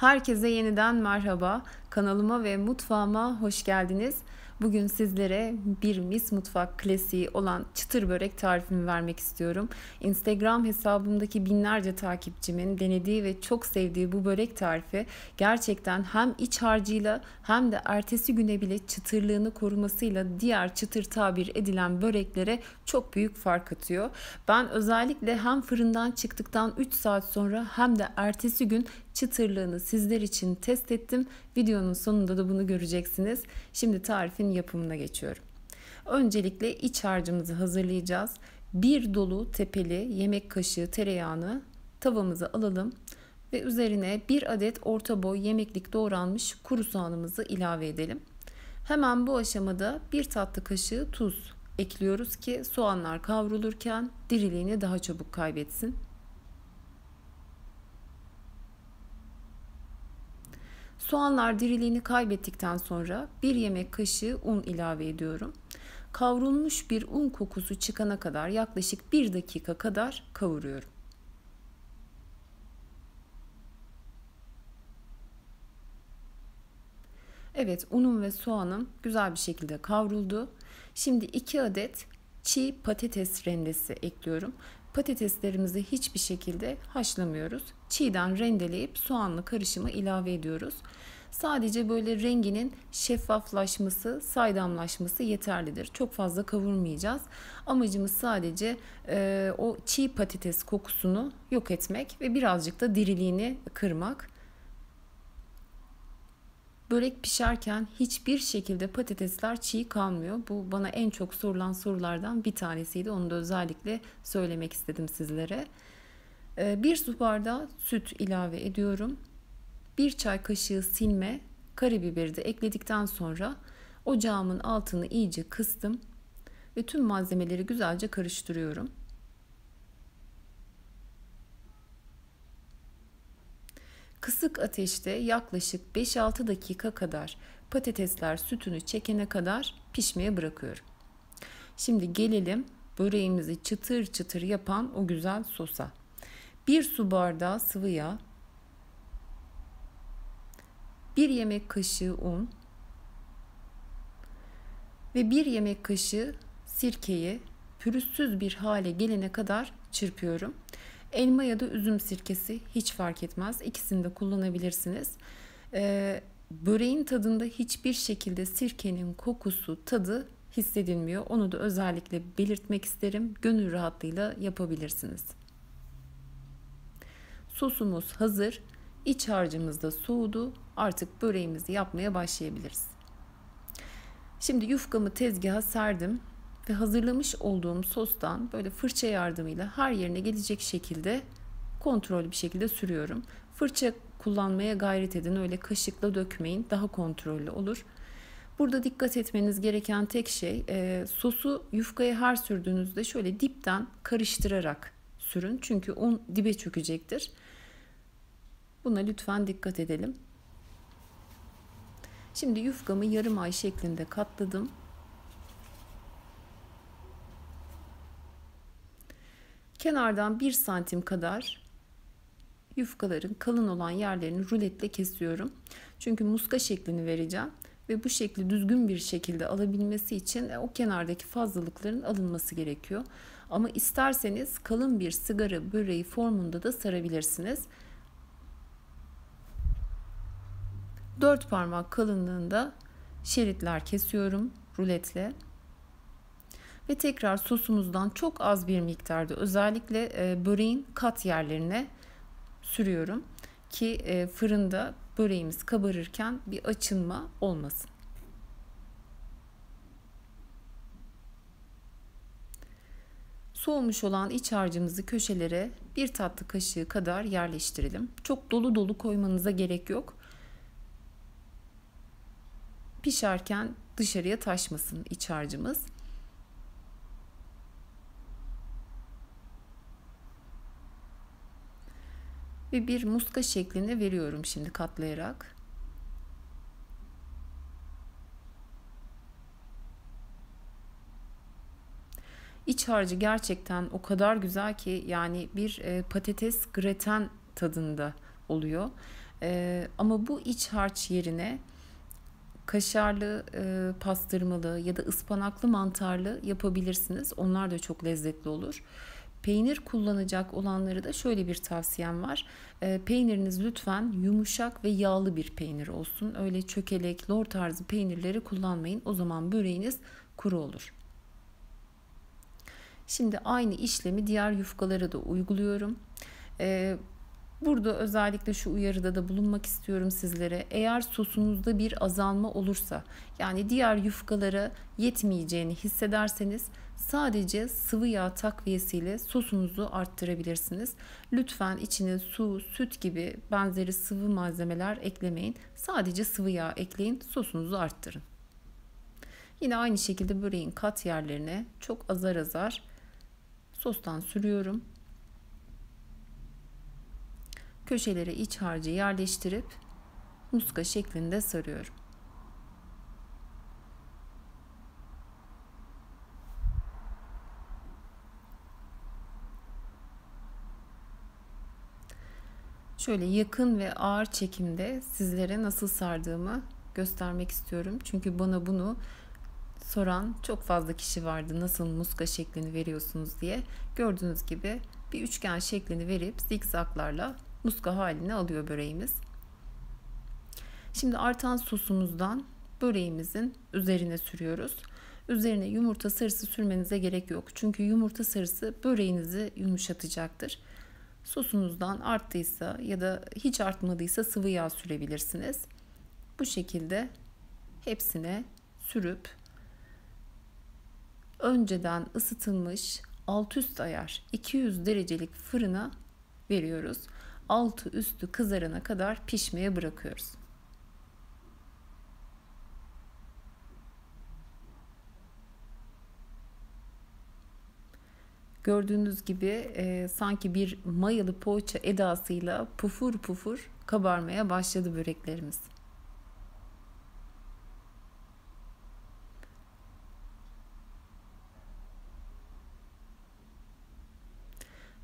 Herkese yeniden merhaba. Kanalıma ve mutfağıma hoş geldiniz. Bugün sizlere bir Mis Mutfak klasiği olan çıtır börek tarifimi vermek istiyorum. Instagram hesabımdaki binlerce takipçimin denediği ve çok sevdiği bu börek tarifi gerçekten hem iç harcıyla hem de ertesi güne bile çıtırlığını korumasıyla diğer çıtır tabir edilen böreklere çok büyük fark atıyor. Ben özellikle hem fırından çıktıktan 3 saat sonra hem de ertesi gün çıtırlığını sizler için test ettim. Videonun sonunda da bunu göreceksiniz. Şimdi tarifin yapımına geçiyorum. Öncelikle iç harcımızı hazırlayacağız. Bir dolu tepeli yemek kaşığı tereyağını tavamıza alalım ve üzerine bir adet orta boy yemeklik doğranmış kuru soğanımızı ilave edelim. Hemen bu aşamada bir tatlı kaşığı tuz ekliyoruz ki soğanlar kavrulurken diriliğini daha çabuk kaybetsin. Soğanlar diriliğini kaybettikten sonra bir yemek kaşığı un ilave ediyorum. Kavrulmuş bir un kokusu çıkana kadar yaklaşık bir dakika kadar kavuruyorum. Evet unum ve soğanım güzel bir şekilde kavruldu. Şimdi 2 adet çiğ patates rendesi ekliyorum. Patateslerimizi hiçbir şekilde haşlamıyoruz. Çiğden rendeleyip soğanlı karışımı ilave ediyoruz. Sadece böyle renginin şeffaflaşması, saydamlaşması yeterlidir. Çok fazla kavurmayacağız. Amacımız sadece e, o çiğ patates kokusunu yok etmek ve birazcık da diriliğini kırmak. Börek pişerken hiçbir şekilde patatesler çiğ kalmıyor. Bu bana en çok sorulan sorulardan bir tanesiydi. Onu da özellikle söylemek istedim sizlere. Ee, bir su bardağı süt ilave ediyorum. Bir çay kaşığı silme, karabiberi de ekledikten sonra ocağımın altını iyice kıstım ve tüm malzemeleri güzelce karıştırıyorum. Kısık ateşte yaklaşık 5-6 dakika kadar patatesler sütünü çekene kadar pişmeye bırakıyorum. Şimdi gelelim böreğimizi çıtır çıtır yapan o güzel sosa. 1 su bardağı sıvı yağ, 1 yemek kaşığı un ve 1 yemek kaşığı sirkeyi pürüzsüz bir hale gelene kadar çırpıyorum. Elma ya da üzüm sirkesi hiç fark etmez. İkisini de kullanabilirsiniz. Ee, böreğin tadında hiçbir şekilde sirkenin kokusu, tadı hissedilmiyor. Onu da özellikle belirtmek isterim. Gönül rahatlığıyla yapabilirsiniz. Sosumuz hazır. İç harcımız da soğudu. Artık böreğimizi yapmaya başlayabiliriz. Şimdi yufkamı tezgaha serdim ve hazırlamış olduğum sostan böyle fırça yardımıyla her yerine gelecek şekilde kontrollü bir şekilde sürüyorum. Fırça kullanmaya gayret edin. Öyle kaşıkla dökmeyin. Daha kontrollü olur. Burada dikkat etmeniz gereken tek şey e, sosu yufkaya her sürdüğünüzde şöyle dipten karıştırarak sürün. Çünkü un dibe çökecektir. Buna lütfen dikkat edelim. Şimdi yufkamı yarım ay şeklinde katladım. Kenardan 1 santim kadar yufkaların kalın olan yerlerini ruletle kesiyorum. Çünkü muska şeklini vereceğim ve bu şekli düzgün bir şekilde alabilmesi için e, o kenardaki fazlalıkların alınması gerekiyor. Ama isterseniz kalın bir sigara böreği formunda da sarabilirsiniz. 4 parmak kalınlığında şeritler kesiyorum ruletle. Ve tekrar sosumuzdan çok az bir miktarda özellikle e, böreğin kat yerlerine sürüyorum ki e, fırında böreğimiz kabarırken bir açılma olmasın. Soğumuş olan iç harcımızı köşelere bir tatlı kaşığı kadar yerleştirelim. Çok dolu dolu koymanıza gerek yok. Pişerken dışarıya taşmasın iç harcımız. Ve bir muska şeklinde veriyorum şimdi katlayarak. İç harcı gerçekten o kadar güzel ki yani bir e, patates graten tadında oluyor. E, ama bu iç harç yerine kaşarlı, e, pastırmalı ya da ıspanaklı mantarlı yapabilirsiniz. Onlar da çok lezzetli olur. Peynir kullanacak olanları da şöyle bir tavsiyem var. E, peyniriniz lütfen yumuşak ve yağlı bir peynir olsun. Öyle çökelek, lor tarzı peynirleri kullanmayın. O zaman böreğiniz kuru olur. Şimdi aynı işlemi diğer yufkalara da uyguluyorum. E, Burada özellikle şu uyarıda da bulunmak istiyorum sizlere. Eğer sosunuzda bir azalma olursa yani diğer yufkalara yetmeyeceğini hissederseniz sadece sıvı yağ takviyesiyle sosunuzu arttırabilirsiniz. Lütfen içine su, süt gibi benzeri sıvı malzemeler eklemeyin. Sadece sıvı yağ ekleyin, sosunuzu arttırın. Yine aynı şekilde böreğin kat yerlerine çok azar azar sostan sürüyorum köşelere iç harcı yerleştirip muska şeklinde sarıyorum. Şöyle yakın ve ağır çekimde sizlere nasıl sardığımı göstermek istiyorum. Çünkü bana bunu soran çok fazla kişi vardı. Nasıl muska şeklini veriyorsunuz diye. Gördüğünüz gibi bir üçgen şeklini verip zikzaklarla muska halini alıyor böreğimiz. Şimdi artan sosumuzdan böreğimizin üzerine sürüyoruz. Üzerine yumurta sarısı sürmenize gerek yok. Çünkü yumurta sarısı böreğinizi yumuşatacaktır. Sosunuzdan arttıysa ya da hiç artmadıysa sıvı yağ sürebilirsiniz. Bu şekilde hepsine sürüp önceden ısıtılmış alt üst ayar 200 derecelik fırına veriyoruz altı üstü kızarana kadar pişmeye bırakıyoruz. Gördüğünüz gibi e, sanki bir mayalı poğaça edasıyla pufur pufur kabarmaya başladı böreklerimiz.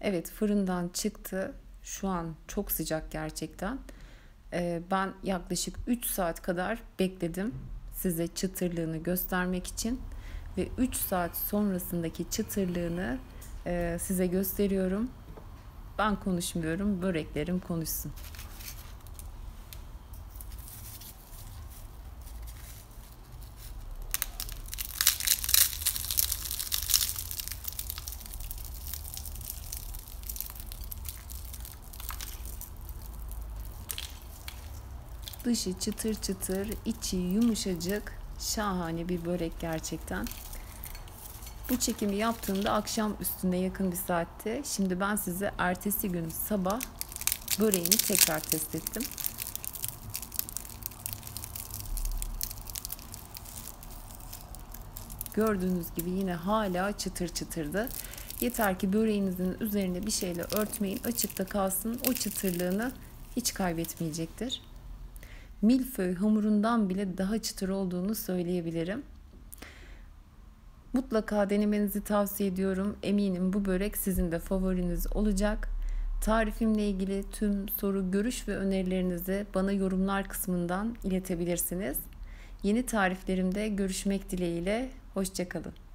Evet fırından çıktı. Şu an çok sıcak gerçekten. Ee, ben yaklaşık 3 saat kadar bekledim size çıtırlığını göstermek için ve 3 saat sonrasındaki çıtırlığını e, size gösteriyorum. Ben konuşmuyorum, böreklerim konuşsun. Dışı çıtır çıtır, içi yumuşacık, şahane bir börek gerçekten. Bu çekimi yaptığımda akşam üstüne yakın bir saatte. Şimdi ben size ertesi gün sabah böreğini tekrar test ettim. Gördüğünüz gibi yine hala çıtır çıtırdı. Yeter ki böreğinizin üzerine bir şeyle örtmeyin, açıkta kalsın. O çıtırlığını hiç kaybetmeyecektir milföy hamurundan bile daha çıtır olduğunu söyleyebilirim. Mutlaka denemenizi tavsiye ediyorum. Eminim bu börek sizin de favoriniz olacak. Tarifimle ilgili tüm soru, görüş ve önerilerinizi bana yorumlar kısmından iletebilirsiniz. Yeni tariflerimde görüşmek dileğiyle. Hoşçakalın.